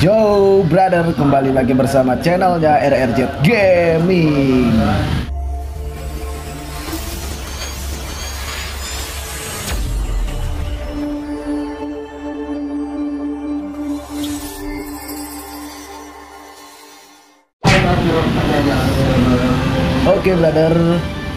Yo brother kembali lagi bersama channelnya RRZ Gaming Oke brother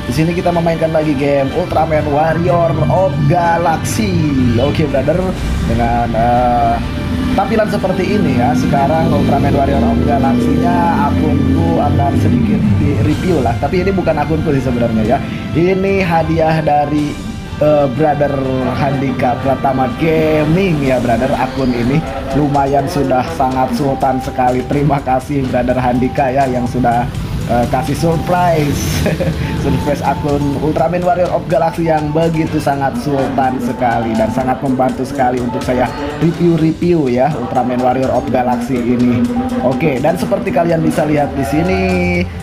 di sini kita memainkan lagi game Ultraman Warrior of Galaxy. Oke brother dengan uh, tampilan seperti ini ya sekarang Ultraman Warrior of Galaxy-nya akunku akan sedikit di review lah. Tapi ini bukan akunku sih sebenarnya ya. Ini hadiah dari uh, brother Handika Pratama Gaming ya brother akun ini. Lumayan sudah sangat sultan sekali. Terima kasih brother Handika ya yang sudah uh, kasih surprise surprise akun Ultraman Warrior of Galaxy yang begitu sangat sultan sekali dan sangat membantu sekali untuk saya review-review ya Ultraman Warrior of Galaxy ini. Oke, dan seperti kalian bisa lihat di sini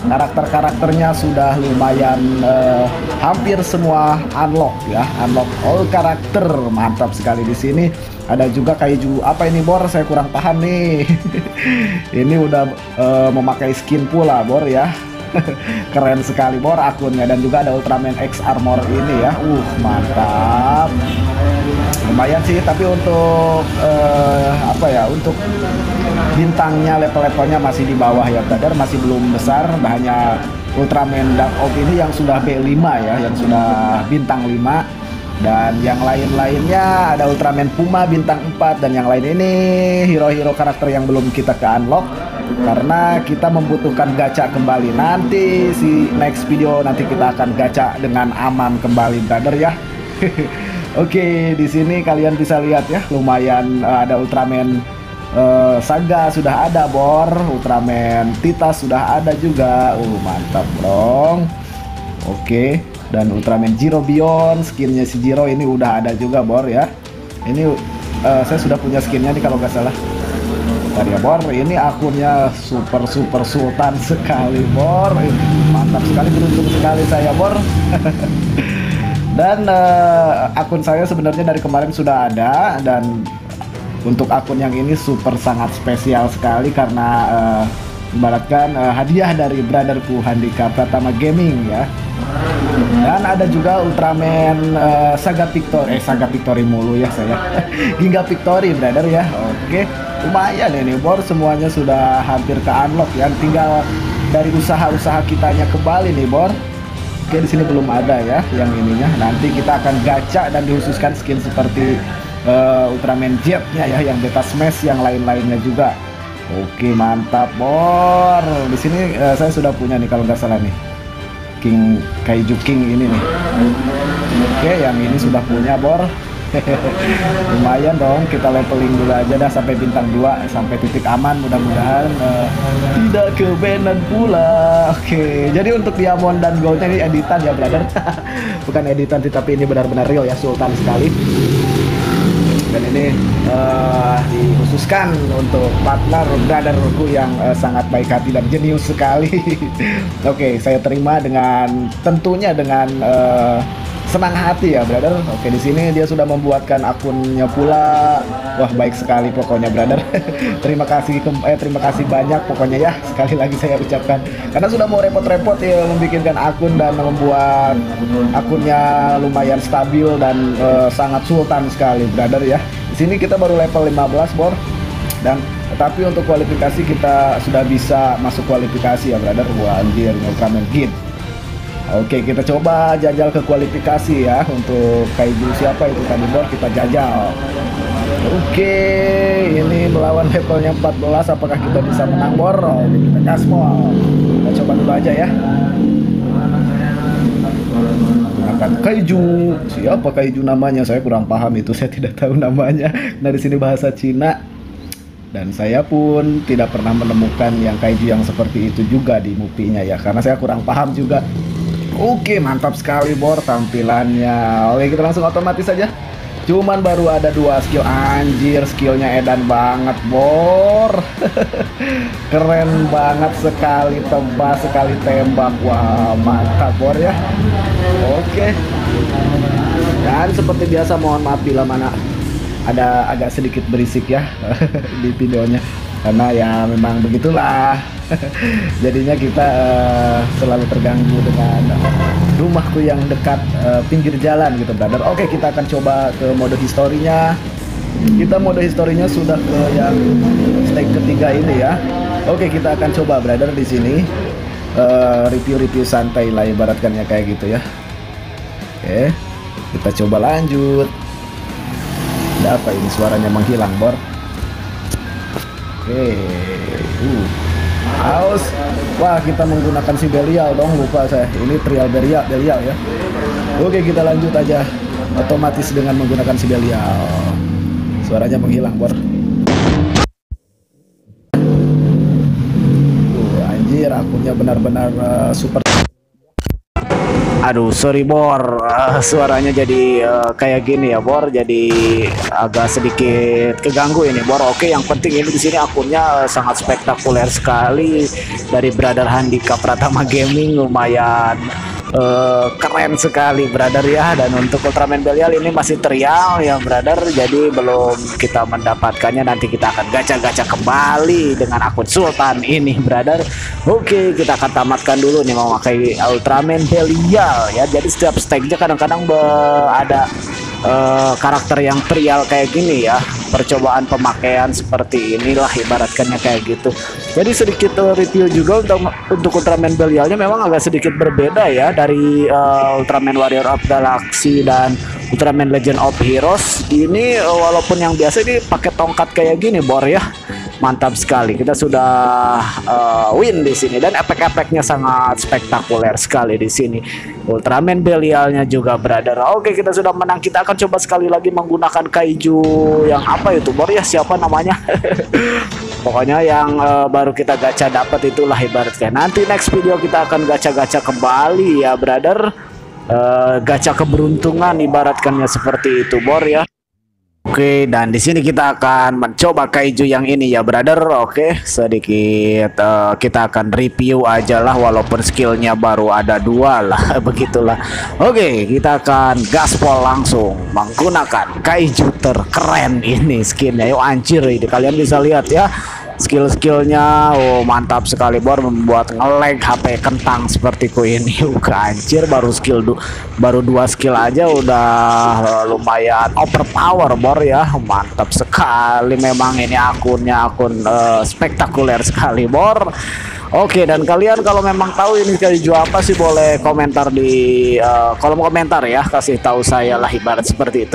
karakter-karakternya sudah lumayan uh, hampir semua unlock ya, unlock all karakter. Mantap sekali di sini ada juga kaiju apa ini bor? Saya kurang paham nih. Ini udah uh, memakai skin pula bor ya. Keren sekali bor akunnya. Dan juga ada Ultraman X Armor ini ya. Uh mantap. Lumayan sih tapi untuk uh, apa ya untuk bintangnya level-levelnya masih di bawah ya brother. Masih belum besar. Hanya Ultraman Dark Oak ini yang sudah B5 ya yang sudah bintang 5 dan yang lain-lainnya ada Ultraman Puma bintang 4 dan yang lain ini hero-hero karakter yang belum kita ke unlock karena kita membutuhkan gacha kembali. Nanti si next video nanti kita akan gacha dengan aman kembali brother ya. Oke di sini kalian bisa lihat ya lumayan uh, ada Ultraman uh, Saga sudah ada bor. Ultraman Titas sudah ada juga. Uh mantap dong. Oke dan Ultraman Zero Beyond skinnya si Zero ini udah ada juga Bor ya. Ini uh, saya sudah punya skinnya nih kalau nggak salah. Tadi ya Bor. Ini akunnya super super sultan sekali Bor. Mantap sekali beruntung sekali saya Bor. Dan uh, akun saya sebenarnya dari kemarin sudah ada. Dan untuk akun yang ini super sangat spesial sekali karena uh, ibaratkan uh, hadiah dari brotherku Handika Pratama Gaming ya dan ada juga Ultraman uh, Saga Victory, eh Saga Victory mulu ya saya. Hingga Victory brother ya. Oke, lumayan ini bor semuanya sudah hampir ke unlock ya. Tinggal dari usaha-usaha kitanya kembali nih bor. Oke di sini belum ada ya yang ininya. Nanti kita akan gacha dan dihususkan skin seperti uh, Ultraman Jet-nya ya, yang Beta Smash, yang lain-lainnya juga. Oke mantap bor. Di sini uh, saya sudah punya nih kalau nggak salah nih. King Kaiju King ini nih. Oke yang ini sudah punya bor. Lumayan dong kita leveling dulu aja dah sampai bintang 2 sampai titik aman mudah-mudahan uh, tidak kebenan pula. Oke jadi untuk diamond dan goldnya ini editan ya brother. Bukan editan tapi ini benar-benar real ya sultan sekali dan ini uh, dikhususkan untuk partner brotherku yang uh, sangat baik hati dan jenius sekali. Oke, okay, saya terima dengan tentunya dengan uh, senang hati ya brother. Oke di sini dia sudah membuatkan akunnya pula. Wah baik sekali pokoknya brother. terima kasih eh, terima kasih banyak pokoknya ya sekali lagi saya ucapkan karena sudah mau repot-repot ya membikinkan akun dan membuat akunnya lumayan stabil dan uh, sangat sultan sekali brother ya. Di sini kita baru level 15 bor dan tapi untuk kualifikasi kita sudah bisa masuk kualifikasi ya brother. Wah anjir Ultraman Kid. Oke kita coba jajal ke kualifikasi ya untuk kaiju siapa itu tadi bor kita jajal. Oke ini melawan levelnya 14 apakah kita bisa menang bor kita gaspol kita coba dulu aja ya. Gunakan kaiju. Siapa kaiju namanya? Saya kurang paham itu saya tidak tahu namanya. Dari sini bahasa Cina. Dan saya pun tidak pernah menemukan yang kaiju yang seperti itu juga di mupinya ya karena saya kurang paham juga Oke mantap sekali Bor tampilannya. Oke kita langsung otomatis saja. Cuman baru ada dua skill. Anjir skillnya edan banget Bor. Keren banget sekali tebas sekali tembak. Wah mantap Bor ya. Oke. Dan seperti biasa mohon maaf bila mana ada agak sedikit berisik ya di videonya karena ya memang begitulah. Jadinya kita uh, selalu terganggu dengan rumahku yang dekat uh, pinggir jalan gitu brother. Oke kita akan coba ke mode historinya. Kita mode historinya sudah ke yang stake ketiga ini ya. Oke kita akan coba brother di sini. Uh, review-review santai lah ibaratkannya kayak gitu ya. Oke kita coba lanjut. Ada apa ini? Suaranya menghilang bor oke uh. Haus wah kita menggunakan si Belial dong lupa saya. Ini trial Belial Belial ya. Oke kita lanjut aja. Otomatis dengan menggunakan si Belial. Suaranya menghilang bor. Uh, anjir akunnya benar-benar uh, super Aduh, sorry Bor, uh, suaranya jadi uh, kayak gini ya Bor, jadi agak sedikit keganggu ini Bor. Oke, yang penting ini di sini akunnya uh, sangat spektakuler sekali. Dari Brother Handika Pratama Gaming lumayan uh, keren sekali brother ya. Dan untuk Ultraman Belial ini masih trial ya brother. Jadi belum kita mendapatkannya. Nanti kita akan gacha-gacha kembali dengan akun Sultan ini brother. Oke kita akan tamatkan dulu nih memakai Ultraman Belial ya. Jadi setiap stage kadang-kadang ada uh, karakter yang trial kayak gini ya percobaan pemakaian seperti inilah ibaratkannya kayak gitu. Jadi sedikit uh, review juga untuk untuk Ultraman Belialnya memang agak sedikit berbeda ya dari uh, Ultraman Warrior of Galaxy dan Ultraman Legend of Heroes. Ini uh, walaupun yang biasa ini pakai tongkat kayak gini bor ya mantap sekali. Kita sudah uh, win di sini. Dan efek-efeknya sangat spektakuler sekali di sini. Ultraman Belialnya juga brother. Oke kita sudah menang. Kita akan coba sekali lagi menggunakan kaiju yang apa itu bor ya? Siapa namanya? Pokoknya yang uh, baru kita gacha dapat itulah ibaratnya. Nanti next video kita akan gacha-gacha kembali ya brother. Uh, gacha keberuntungan ibaratkannya seperti itu bor ya Oke, dan di sini kita akan mencoba kaiju yang ini ya, brother. Oke, sedikit uh, kita akan review aja lah, walaupun skillnya baru ada dua lah, begitulah. Oke, kita akan gaspol langsung menggunakan kaiju terkeren ini skinnya. Yuk anjir ini, kalian bisa lihat ya skill-skillnya oh mantap sekali bor membuat ngelag HP kentang seperti ku ini. Bukan anjir baru skill du baru dua skill aja udah lumayan overpower bor ya. Mantap sekali memang ini akunnya akun uh, spektakuler sekali bor Oke dan kalian kalau memang tahu ini kayu apa sih boleh komentar di uh, kolom komentar ya kasih tahu saya lah ibarat seperti itu.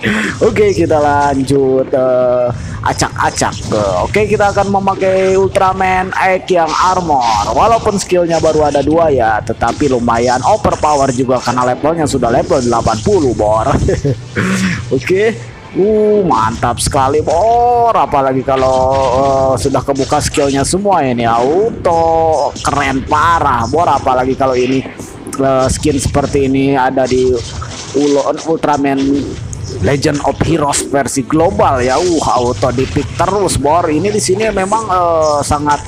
Oke kita lanjut uh, acak-acak. Uh, Oke kita akan memakai Ultraman Egg yang armor. Walaupun skillnya baru ada dua ya, tetapi lumayan overpower juga karena levelnya sudah level 80 bor. Oke. Uh, mantap sekali, Bor. Apalagi kalau uh, sudah kebuka skillnya semua ini auto keren parah, Bor. Apalagi kalau ini uh, skin seperti ini ada di Ulon Ultraman Legend of Heroes versi global ya. Uh, auto dipik terus, Bor. Ini di sini memang uh, sangat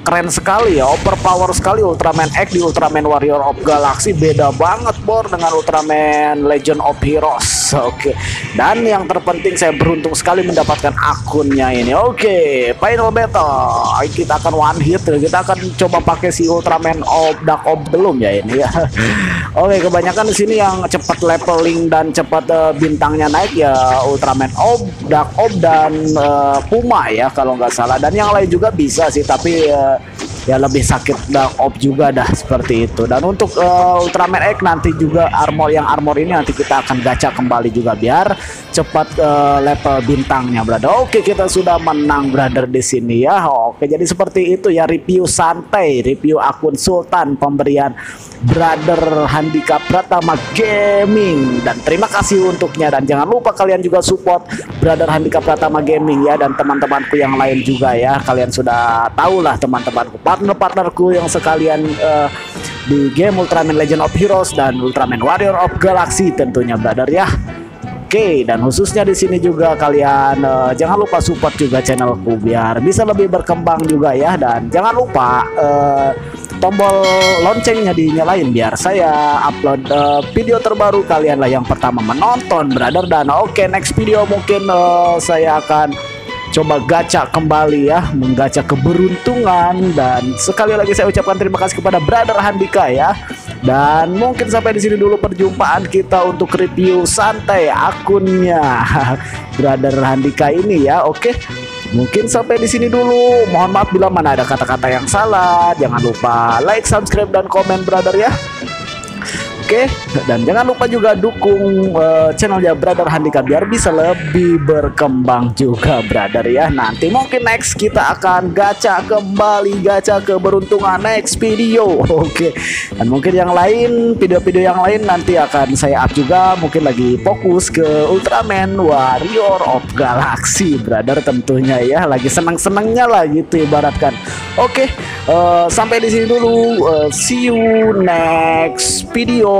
keren sekali ya overpower sekali Ultraman X di Ultraman Warrior of Galaxy. Beda banget bor dengan Ultraman Legend of Heroes. Oke. Okay. dan yang terpenting saya beruntung sekali mendapatkan akunnya ini. Oke okay. final battle. Kita akan one hit kita akan coba pakai si Ultraman of Dark of belum ya ini ya. Oke okay, kebanyakan di sini yang cepat leveling dan cepat uh, bintangnya naik ya Ultraman of Dark of dan uh, Puma ya kalau nggak salah. Dan yang lain juga bisa sih tapi uh, uh, ya lebih sakit dark op juga dah seperti itu. Dan untuk uh, Ultraman X nanti juga armor yang armor ini nanti kita akan gacha kembali juga biar cepat uh, level bintangnya brother. Oke kita sudah menang brother di sini ya. Oke jadi seperti itu ya review santai review akun Sultan pemberian brother Handika Pratama Gaming. Dan terima kasih untuknya. Dan jangan lupa kalian juga support brother Handika Pratama Gaming ya dan teman-temanku yang lain juga ya. Kalian sudah tahu lah teman-temanku partner-partnerku yang sekalian uh, di game Ultraman Legend of Heroes dan Ultraman Warrior of Galaxy tentunya brother ya. Oke, dan khususnya di sini juga kalian uh, jangan lupa support juga channelku biar bisa lebih berkembang juga ya dan jangan lupa uh, tombol loncengnya dinyalain biar saya upload uh, video terbaru kalian lah yang pertama menonton brother dan oke okay, next video mungkin uh, saya akan coba gacha kembali ya, menggacha keberuntungan dan sekali lagi saya ucapkan terima kasih kepada Brother Handika ya. Dan mungkin sampai di sini dulu perjumpaan kita untuk review santai akunnya Brother Handika ini ya. Oke. Mungkin sampai di sini dulu. Mohon maaf bila mana ada kata-kata yang salah. Jangan lupa like, subscribe dan komen brother ya. Oke, dan jangan lupa juga dukung uh, channelnya Brother Handika biar bisa lebih berkembang juga brother ya. Nanti mungkin next kita akan gacha kembali gacha keberuntungan next video. Oke. Dan mungkin yang lain video-video yang lain nanti akan saya up juga mungkin lagi fokus ke Ultraman Warrior of Galaxy brother tentunya ya. Lagi senang-senangnya lah gitu ibaratkan. Oke, uh, sampai di sini dulu. Uh, see you next video.